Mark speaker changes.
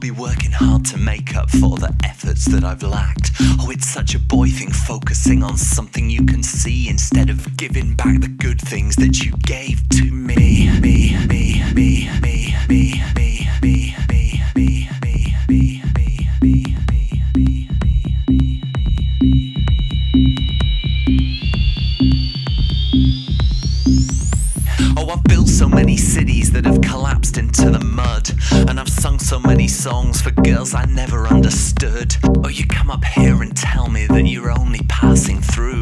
Speaker 1: I'll be working hard to make up for the efforts that I've lacked. Oh, it's such a boy thing, focusing on something you can see instead of giving back the good things that you gave to me. Me, me, me, me, me, me, me. me. Songs for girls I never understood. Oh, you come up here and tell me that you're only passing through.